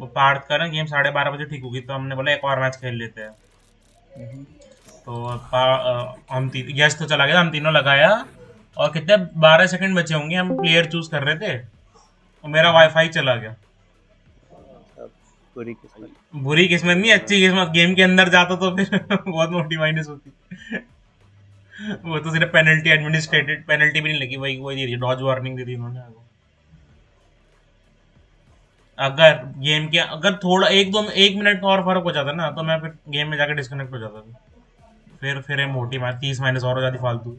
वो पार्थ का ना गेम साढ़े बारह बजे ठीक होगी तो हमने बोला एक और मैच खेल लेते हैं। तो हम तीन यश तो चला गया हम तीनों लगाया और कितने बारह सेकंड बचे होंगे हम प्लेयर चूज़ कर रहे थे और मेरा वाईफाई चला गया। अब पूरी किस्मत। बुरी किस्मत नहीं अच्छी किस्मत गेम के अंदर जाता तो फिर बहुत मोटी माइनस होती। वो तो सिर्फ़ पेनल्टी एडमिनिस्ट्रेटेड पेनल्टी भी नहीं लगी वही वही दी थी डॉज वार्निंग दे दी उन्होंने अगर गेम के, अगर थोड़ा, एक दो, एक मिनट का और फ़र्क हो जाता ना तो मैं फिर गेम में जाकर डिस्कनेक्ट हो जाता था। फिर फिर मोटी मार, तीस माइनस और हो जाती फालतू।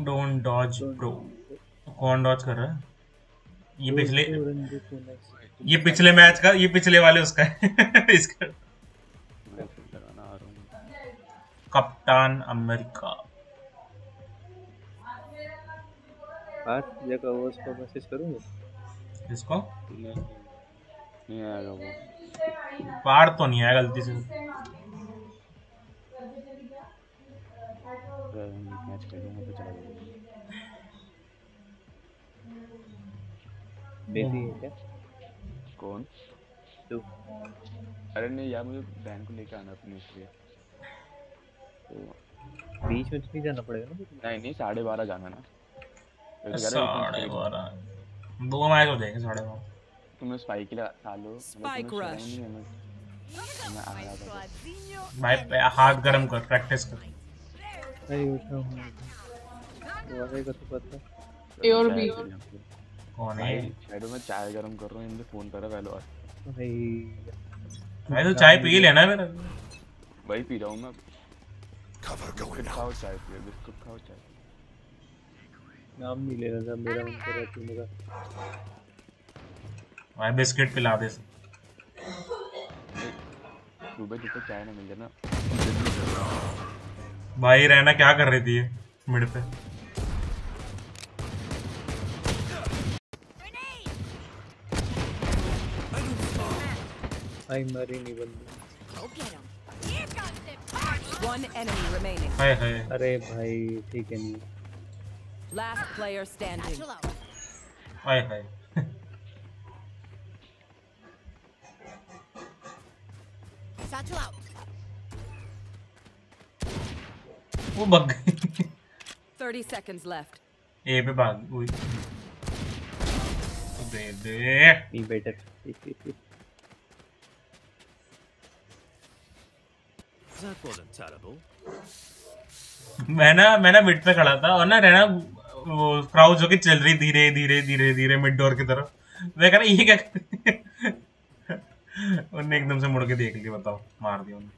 डोंट डॉज ब्रो कौन डॉज कर रहा है? ये पिछले ये पिछले मैच का, ये पिछले वाले उसका है। इसका कप्तान अमेरिका। बात जगह वो उसको मैसेज करूँगा? इसको? नहीं नहीं आएगा वो। पार तो नहीं आया गलती से। मैच खेलूँगा तो चला जाऊँगा बेबी है क्या? कौन? तू। अरे नहीं यार मुझे बहन को लेके आना अपने इसलिए तो बीच में तो नहीं जाना पड़ेगा ना? नहीं नहीं साढ़े बारह जाना ना। साढ़े बारह दो मैच हो जाएँगे साढ़े बारह स्पाइक. मैं था भाई पे- हाथ गर्म कर प्रैक्टिस हूँ तो। पता ए और बी। कौन है? भाई शैडो में चाय गरम कर रहा हूँ इनसे फ़ोन करा पहले और। भाई भाई तो चाय पी लेना मेरा। वही पी रहा हूँ मैं। खाओ चाय पियो बिस्कुट खाओ चाय नाम नहीं ले रहा था मेरा मन कर रहा था मेरा। भाई बिस्किट पिला दे। सुबह सुबह चाय ना मिल जाए ना। भाई रहना क्या कर रही थी ये मिड पे? भाई मरी नहीं बंदी। One enemy remaining. हाय हाय। अरे भाई ठीक है नहीं। Last player standing. हाय हाय Satchel out. वो भग गई 30 seconds left. ए पे भाग हुई दे दे be better That wasn't terrible. मैं ना मैं ना मिड पे खड़ा था और ना रहना वो क्राउच होके चल रही धीरे धीरे धीरे धीरे मिड डोर की तरफ़ मैं कह रहा ये क्या है? उनने एकदम से मुड़ के देख लिया बताओ मार दिया उन्हें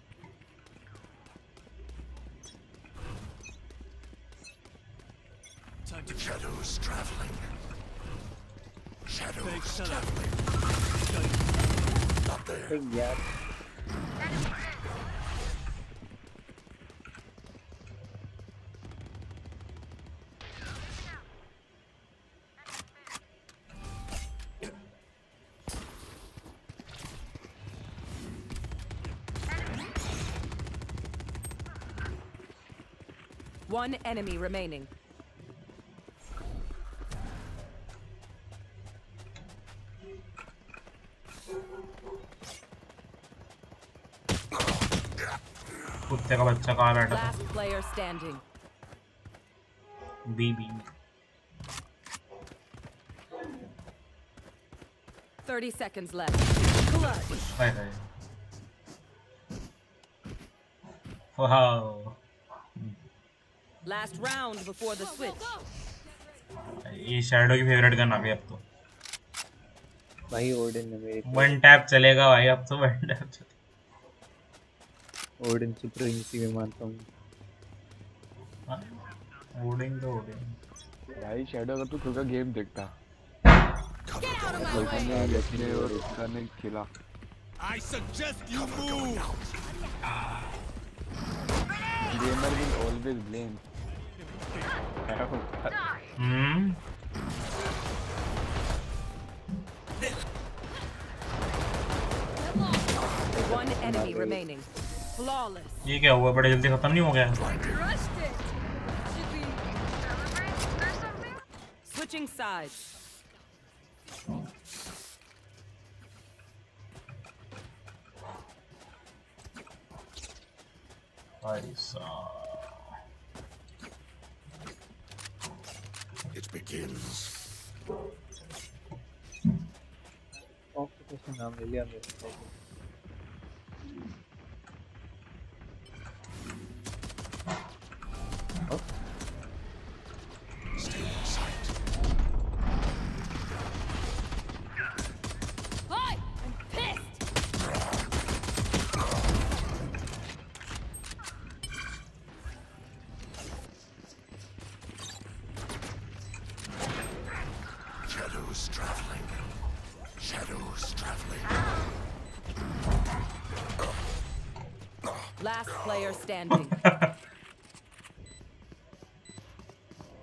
shadows traveling. Shadows traveling. Not there. One enemy remaining. कुत्ते का बच्चा कहाँ बैठा था Last player standing. B B 30 seconds left. Clutch. Hi hi wow Last round before the switch. ये शैडो की फेवरेट गन आ गई अब तो। भाई ओडिन है मेरे वन टैप चलेगा भाई अब तो वन टैप चलेगा। ओडिन सुप्रीमेसी में मानता हूँ। ओडिंग तो ओडिंग भाई शैडो अगर तू खुद का गेम देखता। ने लेकिन और उसका ने खेला। I suggest you move. Gamer will always Hmm? One enemy remaining. Flawless. ये क्या हुआ बड़े जल्दी खत्म नहीं हो गया Switching sides. भाई साहब skills. Octopus and Amelia. Last player standing.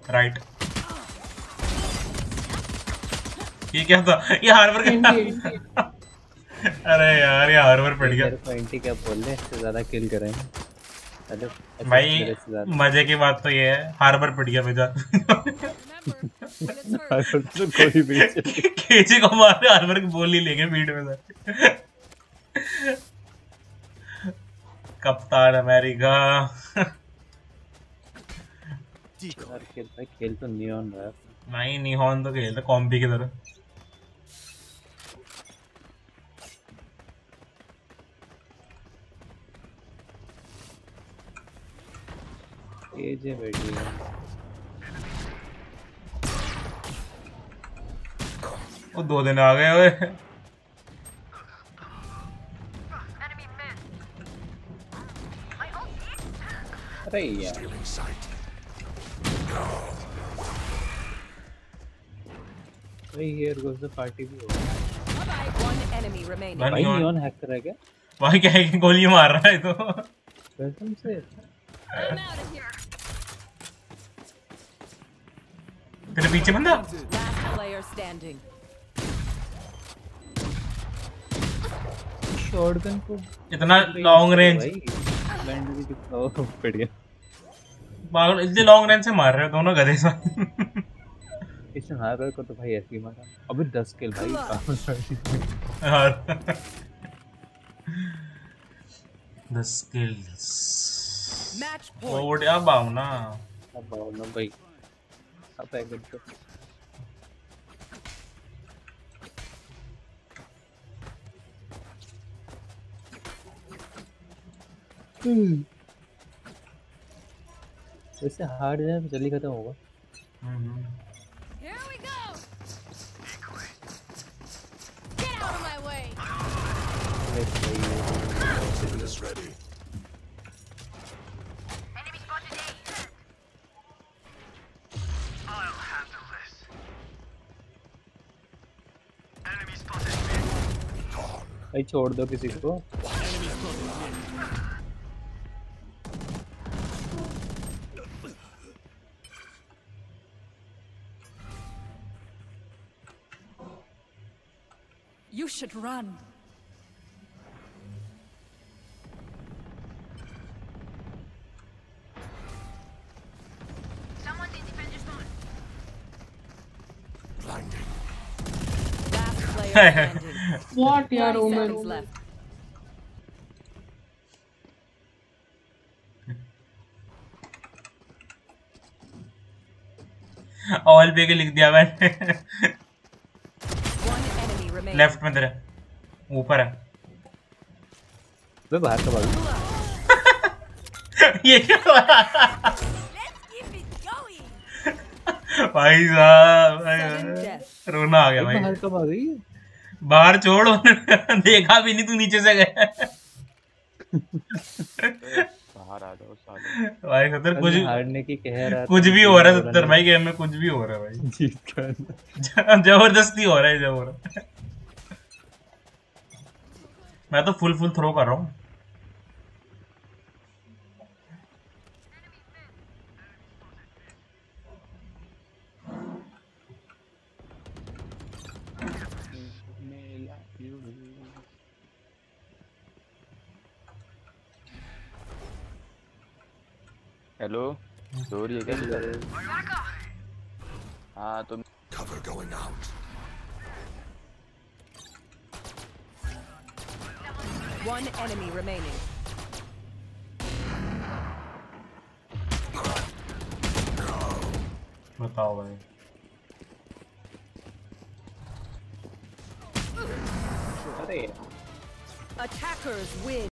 Right ये क्या था? ये हार्बर का अरे यार ये हार्बर पड़ गया। मेरे को एंटी क्या बोल रहे इससे ज़्यादा किल करेंगे हेलो भाई मज़े की बात तो ये है। हार्बर पड़ गया it's hurt, तो कोई भी केजी को मार हार्बर की बोल ही लेंगे बीट में से। कप्तान अमेरिका। खेल तो रहा नहीं तो कॉम्पी की तरह एज है? वो दो दिन आ गए अरे यार। भाई हियर गोस द पार्टी भी हो. भाई नियॉन हैकर है क्या? भाई क्या है कि गोली मार रहा है तो? कसम से. तेरे पीछे बंदा. शॉटगन को इतना लॉन्ग रेंज भाई। बैंड भी कितना वो गया पागल इतने लॉन्ग रेंज से मार रहे हो दोनों गधे सा इसने हार्बर को तो भाई ऐसे ही मारा। अबे 10 किल भाई। कहाँ से यार द स्किल्स Match वो point. उड़ अब आओ ना अब आओ ना भाई। अब एक मिनट वैसे हार्ड है तो जल्दी खत्म होगा हम्म। Here we go! Get out of my way! वैसे ही है। Is ready. भाई छोड़ दो किसी को You should run. Someone's in defender's zone. Blinding. Last player standing. What यार 30 ओमन seconds left. ऑल पे के लिख दिया मैंने One enemy remaining. left में तेरे। ऊपर है। वे बाहर का भाग। ये क्या? Let's keep भाई साहब रोना आ गया भाई। बाहर का भाग गई बाहर छोड़ देखा भी नहीं तू नीचे से गया। बाहर आ जाओ साले। भाई सत्तर कुछ हारने की कह रहा था कुछ भी हो रहा है सत्तर भाई गेम में कुछ भी हो रहा है भाई। ज़बरदस्ती हो रहा है जब हो रहा है मैं तो फुल फुल थ्रो कर रहा हूँ। हेलो सॉरी है क्या हाँ तो Cover going out. One enemy remaining. Metal aí. Attackers win.